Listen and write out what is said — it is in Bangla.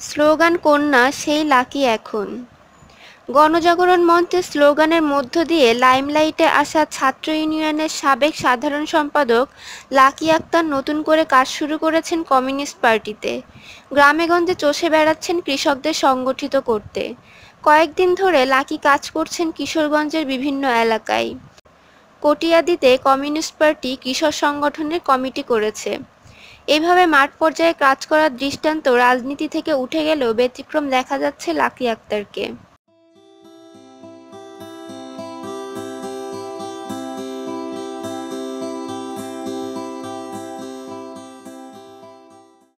স্লোগান কন্যা সেই লাকি এখন। গণজাগরণ মঞ্চের স্লোগানের মধ্য দিয়ে লাইমলাইটে আসা ছাত্র ইউনিয়নের সাবেক সাধারণ সম্পাদক লাকি আক্তার নতুন করে কাজ শুরু করেছেন কমিউনিস্ট পার্টিতে। গ্রামেগঞ্জে চষে বেড়াচ্ছেন কৃষকদের সংগঠিত করতে। কয়েকদিন ধরে লাকি কাজ করছেন কিশোরগঞ্জের বিভিন্ন এলাকায়। কটিয়াদিতে কমিউনিস্ট পার্টি কৃষক সংগঠনের কমিটি করেছে। এভাবে মাঠ পর্যায়ে কাজ করার দৃষ্টান্ত রাজনীতি থেকে উঠে গেলেও ব্যতিক্রম দেখা যাচ্ছে লাকি আক্তারকে।